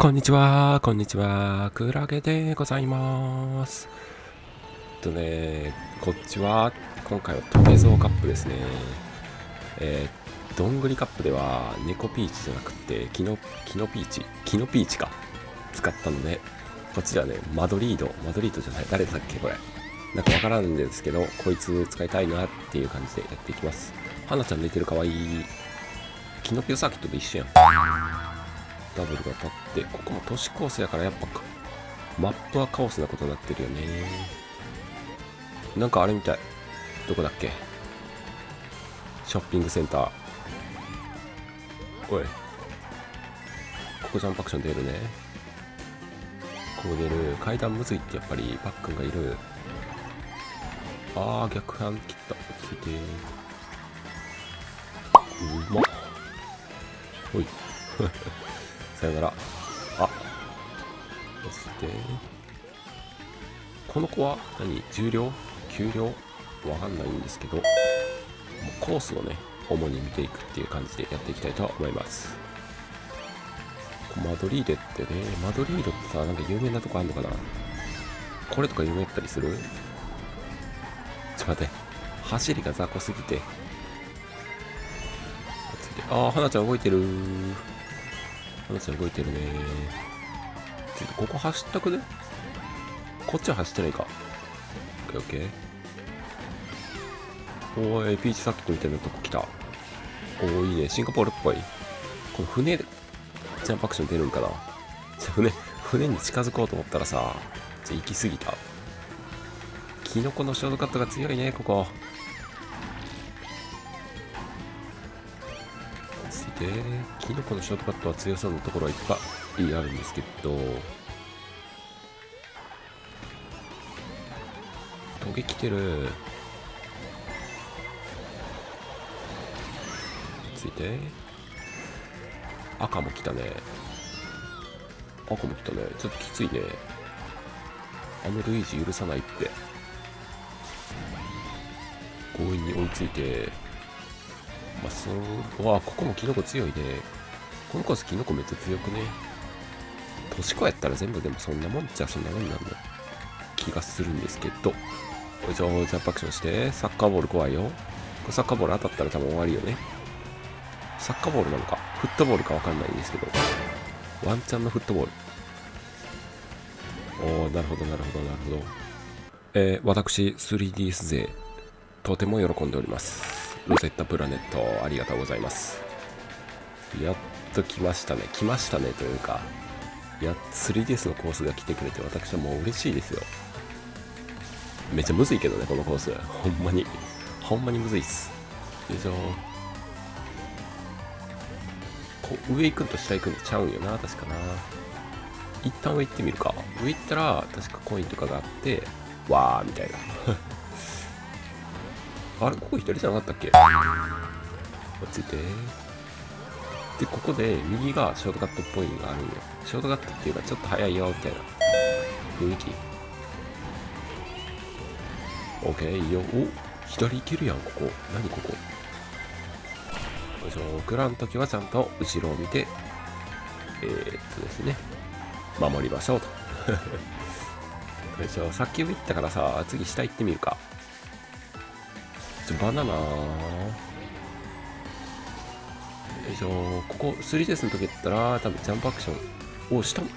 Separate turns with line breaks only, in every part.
こんにちは、こんにちは、クラゲでございます。えっとね、こっちは、今回はトゲゾウカップですね。えー、どんぐりカップでは、猫ピーチじゃなくて、キノ、キノピーチ、キノピーチか、使ったので、こっちはね、マドリード、マドリードじゃない、誰だっけ、これ。なんかわからんんですけど、こいつ使いたいなっていう感じでやっていきます。花ちゃん寝てるかわいい。キノピオサーキットと一緒やん。ダブルが立って、ここも都市コースやからやっぱ、マップはカオスなことになってるよね。なんかあれみたい。どこだっけ？ショッピングセンター。おい。ここジャンプアクション出るね。こう出る。階段むずいってやっぱりパックンがいる。あー、逆反切った。落ち着いて。うまっ。ほい。さよなら。あ。そして、この子は何？重量？給料？わかんないんですけど、コースをね、主に見ていくっていう感じでやっていきたいと思います。マドリーデってね、マドリードってさ、なんか有名なとこあんのかな？これとか有名だったりする？ちょっと待って、走りが雑魚すぎて。ああ、花ちゃん動いてる花ちゃん動いてるねちょっとここ走ったくね？こっちは走ってないか。オッケーオッケー。おい、ピーチサーキットみたいなとこ来た。おーいいね。シンガポールっぽい。この船で、ジャンプアクション出るんかな？船、船に近づこうと思ったらさ、ちょ行き過ぎた。キノコのショートカットが強いね、ここ。キノコのショートカットは強そうなところはいっぱいあるんですけど、トゲ来てる。ついて。赤も来たね。赤も来たね。ちょっときついね。あのルイージ許さないって。強引に追いついて。まあ、そう、わあ、ここもキノコ強いね。このコースキノコめっちゃ強くね。都市コやったら全部でもそんなもんじゃそんなもんなんだ気がするんですけど。よいしょ、ジャンプアクションして、サッカーボール怖いよ。これサッカーボール当たったら多分終わりよね。サッカーボールなのか、フットボールかわかんないんですけど、ワンチャンのフットボール。おー、なるほど、なるほど、なるほど。えー、私、3DS 勢、とても喜んでおります。ロゼッタプラネット、ありがとうございます。やっと来ましたね。来ましたね、というか、や 3DS のコースが来てくれて、私はもう嬉しいですよ。めっちゃむずいけどね、このコース。ほんまに。ほんまにむずいっす。よいしょ？こ上行くんと下行くんとちゃうんよな、確かな。一旦上行ってみるか。上行ったら、確かコインとかがあって、わーみたいな。あれここ左じゃなかったっけ？落ち着いて。で、ここで右がショートカットっぽいのがあるんよ。ショートカットっていうかちょっと早いよ、みたいな雰囲気。オッケー、いいよ。お左行けるやん、ここ。何ここ？よいしょ。グラの時はちゃんと後ろを見て、えー、っとですね、守りましょうと。よいしょ。さっき上行ったからさ、次下行ってみるか。ちょ、バナナよいしょ。ここ 3DS の時やったら、多分ジャンプアクション。お、下も。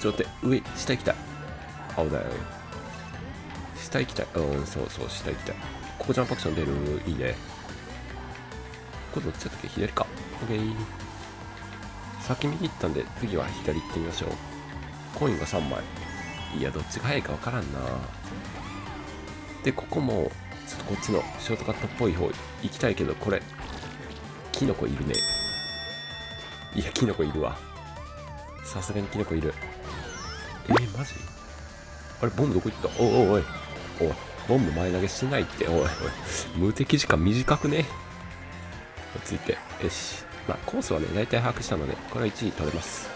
ちょっと待って、上、下行きたい。青だよ。下行きたい。うん、そうそう、下行きたい。ここジャンプアクション出る？いいね。これどっちだったっけ？左か。オッケー。先右行ったんで、次は左行ってみましょう。コインが3枚。いや、どっちが早いかわからんな。で、ここも、ちょっとこっちのショートカットっぽい方行きたいけど、これ、キノコいるね。いや、キノコいるわ。さすがにキノコいる。えー、マジ？あれ、ボムどこ行った？おいおいおい。おい、ボム前投げしてないって。おいおい。無敵時間短くね？落ち着いて。よし。まあ、コースはね、大体把握したので、これは1位取れます。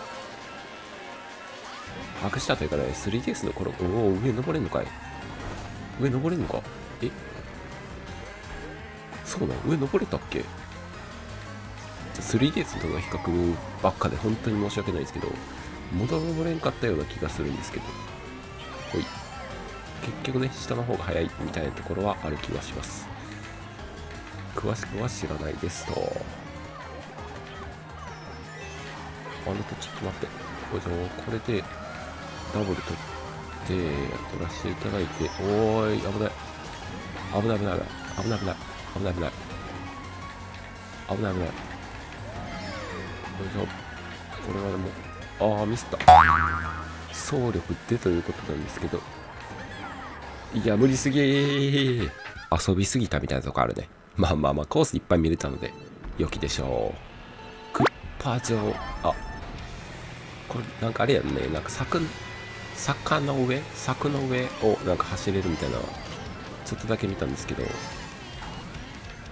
把握したというかね、3DS の頃、おお、上登れんのかい上登れんのか？え？そうなの上登れたっけ？3DS との比較ばっかで本当に申し訳ないですけど、戻れんかったような気がするんですけど。ほい。結局ね下の方が早いみたいなところはある気はします。詳しくは知らないですと。あなたちょっと待って。これこれでダブル取って取らせていただいて。おーい危ない危ない。危ない危ない危ない危ない。危ない危ない。危ない危ない。よいしょ。これはでもああミスった。総力でということなんですけど。いや無理すぎー。遊びすぎたみたいなとこあるね。まあまあまあコースいっぱい見れたので良きでしょう。クッパ城あこれなんかあれやんね。なんか柵坂の上？柵の上をなんか走れるみたいな。ちょっとだけ見たんですけど。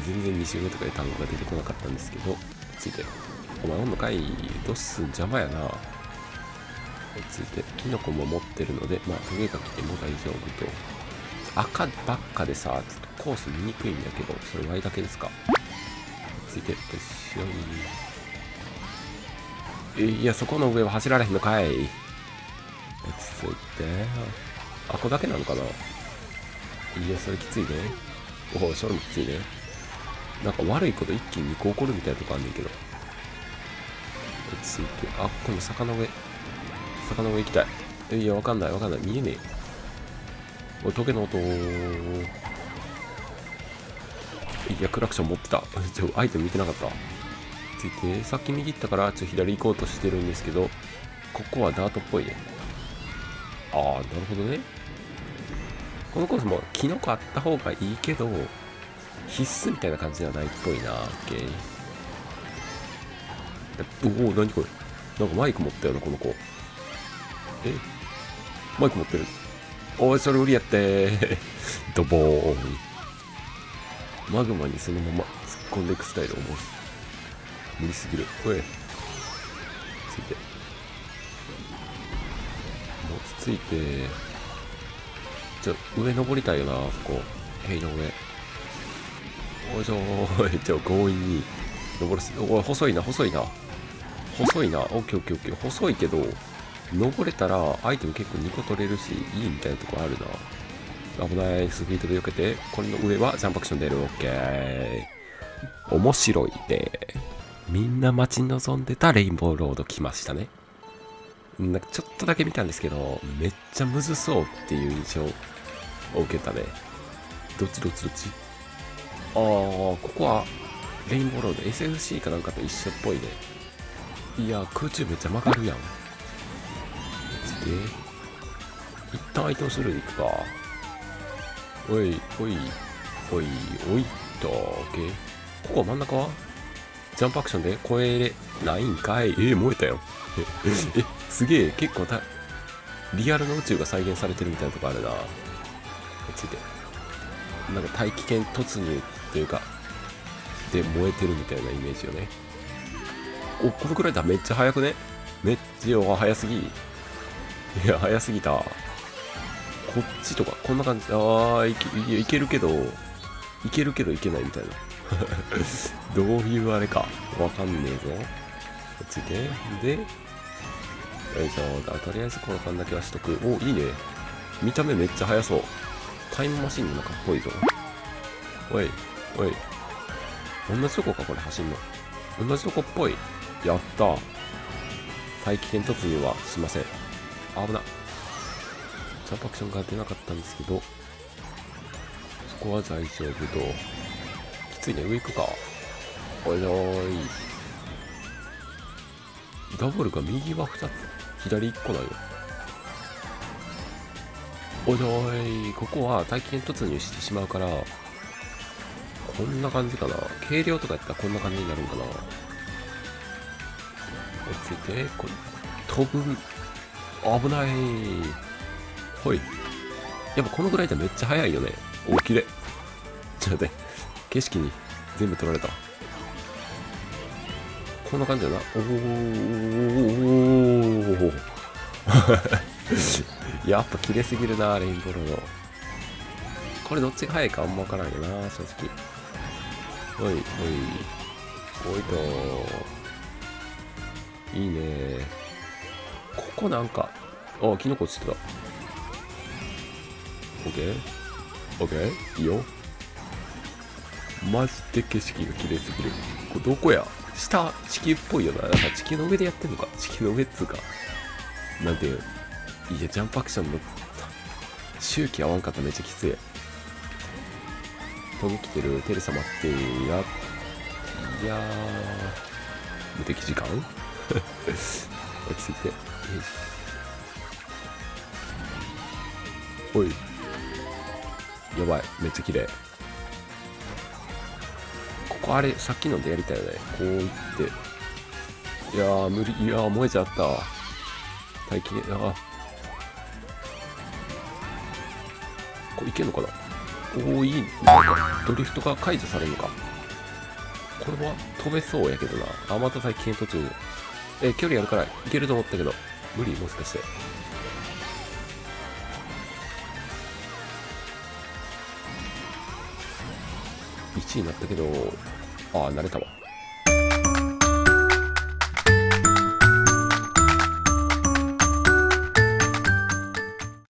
全然2周目とかで単語が出てこなかったんですけどついてお前おんのかいドッスン邪魔やな。ついてキノコも持ってるのでまあトゲが来ても大丈夫と。赤ばっかでさちょっとコース見にくいんだけどそれ Y だけですか？ついてよしよいいやそこの上は走られへんのかい。ついて。あこだけなのかな？いやそれきついねおおそれもきついねなんか悪いこと一気に2個起こるみたいなとこあんねんけどついてあこの坂の上坂の上行きたいいやわかんないわかんない見えねえおい、トゲの音いや、クラクション持ってた。ちょ、アイテム見てなかった。ついて、さっき右行ったから、ちょ、左行こうとしてるんですけど、ここはダートっぽいね。ああ、なるほどね。このコースも、キノコあった方がいいけど、必須みたいな感じではないっぽいな。オッケー。おお、何これ。なんかマイク持ったよな、この子。え？マイク持ってる。おい、それ無理やって ドボーン。マグマにそのまま突っ込んでいくスタイル思う。無理すぎる。おい。ついて。もうついて。ちょ、上登りたいよな、ここ。塀の上。おいしょーい、ちょ、強引に登るす。おい、細いな、細いな。細いな。オッケーオッケーオッケー。細いけど、登れたらアイテム結構2個取れるし、いいみたいなとこあるな。危ない。スピードで避けて、これの上はジャンプアクション出る。オッケー。面白いで。みんな待ち望んでたレインボーロード来ましたね。なんかちょっとだけ見たんですけど、めっちゃむずそうっていう印象を受けたね。どっちどっちどっちあー、ここはレインボーロード SFC かなんかと一緒っぽいね。いや、空中めっちゃ曲がるやん。で、一旦相手をするでいくか。おい、おい、おい、おいっと、オッケー。ここ真ん中は？ジャンプアクションで？越えれないんかい。えー、燃えたよ。え、すげえ、結構た、リアルの宇宙が再現されてるみたいなとこあるな。ついて。なんか大気圏突入というか、で燃えてるみたいなイメージよね。お、このくらいだ。めっちゃ速くねめっちゃ速すぎ。いや、早すぎた。こっちとか、こんな感じ。ああ、いけいけるけど、いけるけどいけないみたいな。どういうあれか、わかんねえぞ。こっちで、で、よいしょ。とりあえずこの間だけはしとく。お、いいね。見た目めっちゃ速そう。タイムマシンの中っぽいぞ。おい、おい。同じとこか、これ走んの。同じとこっぽい。やった大気圏突入はしません。危な。ジャンプアクションが出なかったんですけど、そこは大丈夫と。きついね、上行くか。おいおい。ダブルが右は2つ、左1個なよ。おいおい、ここは大気圏突入してしまうから、こんな感じかな。軽量とかやったらこんな感じになるんかな。落ち着いて、これ、飛ぶ危ない。ほい。やっぱこのぐらいじゃめっちゃ速いよね。おきれ。ちょっと待って。景色に全部取られた。こんな感じだな。おおおおおおおおお やっぱ綺麗すぎるなレインボーロードこれどっちが速いかあんま分からんよな正直。おいおい。おいと。いいね。ここなんか。あキノコ落ちてた。オッケー？オッケー？いいよ。マジで景色が綺麗すぎる。これどこや？下地球っぽいよな。なんか地球の上でやってんのか？地球の上っつうか。なんていう？いやジャンプアクションの周期合わんかっためっちゃきつい飛び来てるテル様っていやいやー無敵時間落ち着いておいやばいめっちゃ綺麗ここあれさっきのでやりたいよねこういっていやー無理いやー燃えちゃった大気あこいけんのかな？おおいいなんかドリフトが解除されるのか？これは飛べそうやけどな。あまた最近途中。え距離あるからいけると思ったけど。無理？もしかして。1位になったけど。ああ慣れたわ。